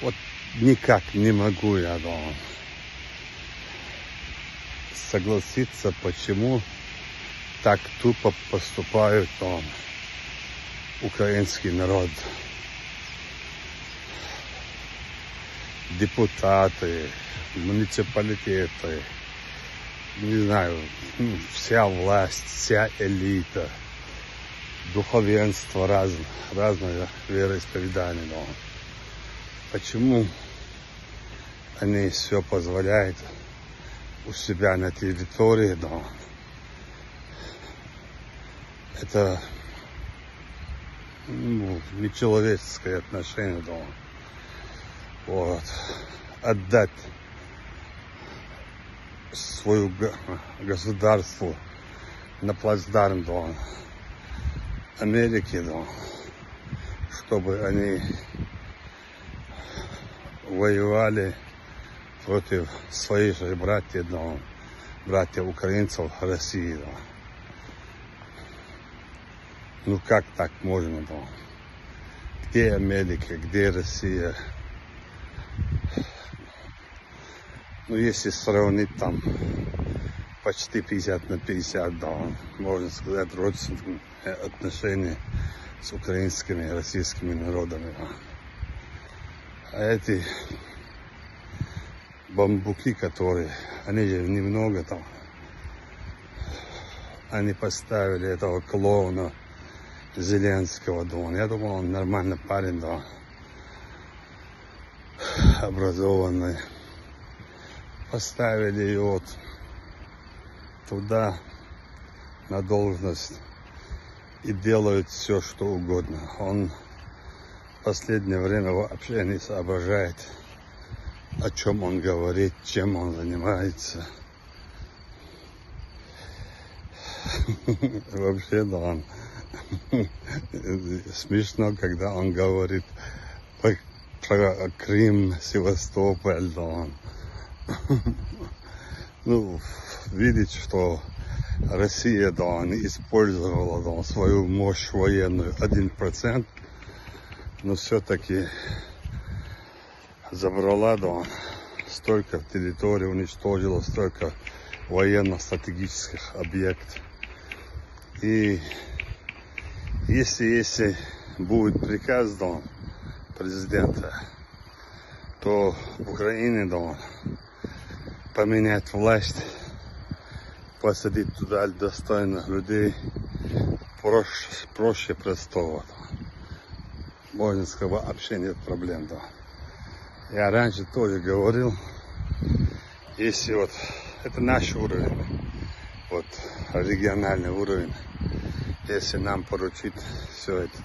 Вот никак не могу я дома согласиться, почему так тупо поступают он, украинский народ. Депутаты, муниципалитеты, не знаю, ну, вся власть, вся элита, духовенство разное, разное вероисповедание. Но почему они все позволяют у себя на территории, но это ну, нечеловеческое отношение, да. Вот. Отдать свою государству на плацдарм, да, Америки, да, чтобы они воевали против своих же братьев, да, братьев украинцев России. Да. Ну как так можно было? Где Америка, где Россия? Ну если сравнить там почти 50 на 50, да, можно сказать, родственные отношения с украинскими и российскими народами. Да. А эти бамбуки, которые, они же немного там, они поставили этого клоуна, Зеленского дома. Я думал, он нормальный парень, да. Образованный. Поставили его туда на должность и делают все, что угодно. Он последнее время вообще не соображает, о чем он говорит, чем он занимается. Вообще, да, он смешно, когда он говорит про Крым, Севастополь, да он. Ну, видеть, что Россия, да, он использовала да, свою мощь военную 1%, но все-таки забрала, да, столько территорий уничтожила, столько военно-стратегических объектов. И если, если будет приказ дан президента, то в Украине дан поменять власть, посадить туда достойных людей проще, проще простого. Можно сказать, вообще нет проблем. Да. Я раньше тоже говорил, если вот это наш уровень, вот региональный уровень, если нам поручить все это,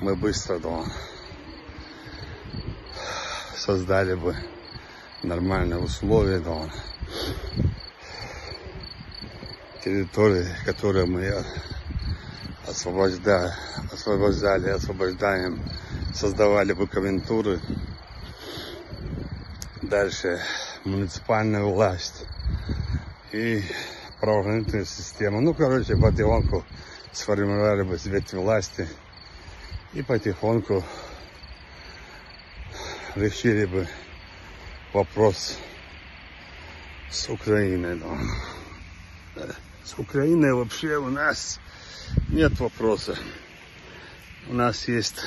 мы быстро дома создали бы нормальные условия дома. Территории, которые мы освобождали, освобождали, освобождаем, создавали бы комендатуры. Дальше муниципальная власть и правоохранительная система. Ну, короче, потихоньку сформировали бы ветвь власти и потихоньку решили бы вопрос с Украиной. Но с Украиной вообще у нас нет вопроса. У нас есть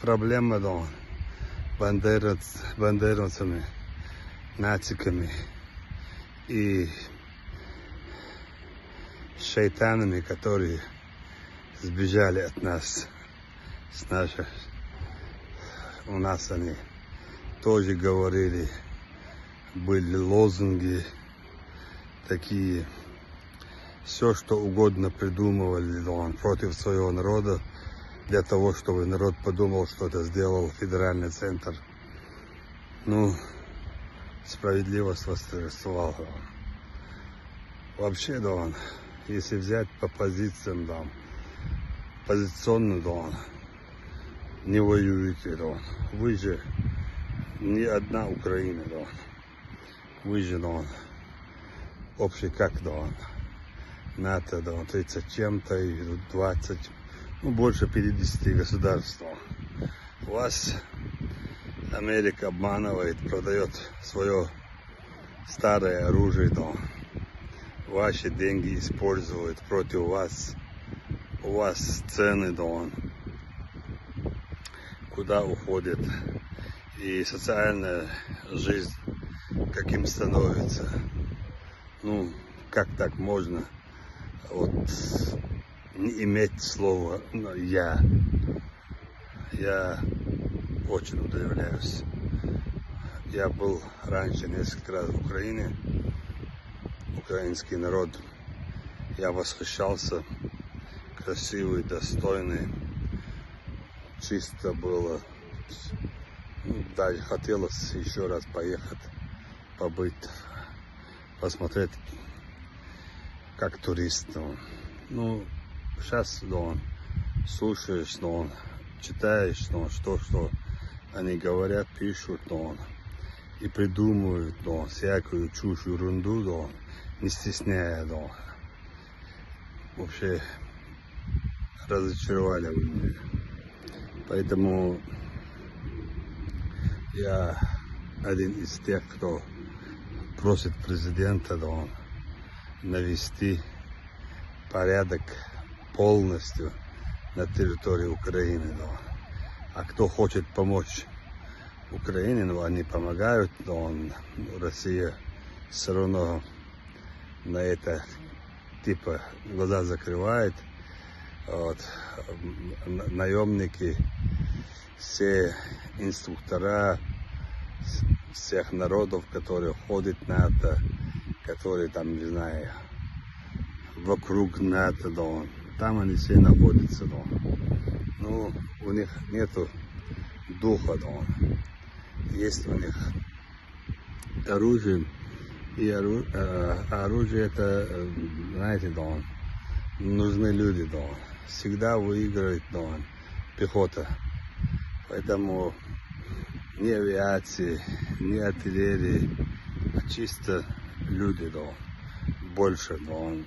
проблема да, бандеровц, бандеровцами, нациками и шайтанами, которые сбежали от нас, с наших, у нас они тоже говорили, были лозунги такие, все, что угодно придумывали он, против своего народа, для того, чтобы народ подумал, что это сделал федеральный центр. Ну, справедливость восторжествовала. Вообще, да, он, если взять по позициям, да, позиционно, да, не воюете, да, вы же не одна Украина, да, вы же, да, общий как, да, НАТО, да, 30 чем-то и 20, ну, больше 50 государств. Вас Америка обманывает, продает свое старое оружие, но ваши деньги используют против вас. У вас цены, да. Куда уходит и социальная жизнь каким становится. Ну, как так можно вот не иметь слова я. Я очень удивляюсь. Я был раньше несколько раз в Украине, украинский народ. Я восхищался, красивый, достойный, чисто было. Ну, даже хотелось еще раз поехать, побыть, посмотреть, как турист. Ну, сейчас, ну, слушаешь, ну, читаешь, ну, что, что они говорят, пишут, ну, и придумывают, ну, всякую чушь, ерунду, ну, не стесняя, ну. Вообще разочаровали меня. Поэтому я один из тех, кто просит президента да, навести порядок полностью на территории Украины. Да. А кто хочет помочь Украине, ну, они помогают, но он, Россия все равно на это типа глаза закрывает. Вот. Наемники, все инструктора всех народов, которые ходят на это, которые там, не знаю, вокруг НАТО, да, там они все находятся, да. Ну, у них нету духа, да. Есть у них оружие, и ору, э, оружие это, знаете, да, нужны люди, да. Всегда выигрывает, да, пехота. Поэтому ни авиации, ни артиллерии, а чисто люди, да, больше, да, он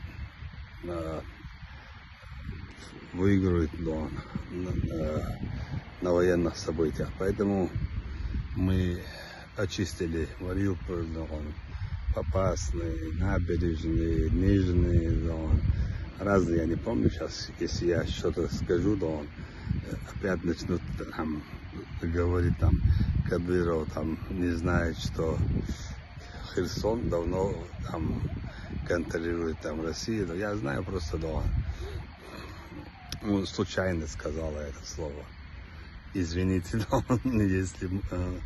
э, выигрывает, да, на, на, на военных событиях. Поэтому мы очистили Мариуполь, он, Попасный, набережные, Нижний, да, он, разные, я не помню сейчас, если я что-то скажу, да, он, опять начнут там говорить там Кадыров там не знает, что Херсон давно там контролирует там Россию. Но я знаю просто, да, ну, случайно сказала это слово. Извините, да, если э,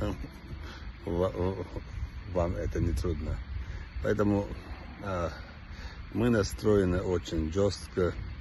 э, вам это не трудно. Поэтому э, мы настроены очень жестко.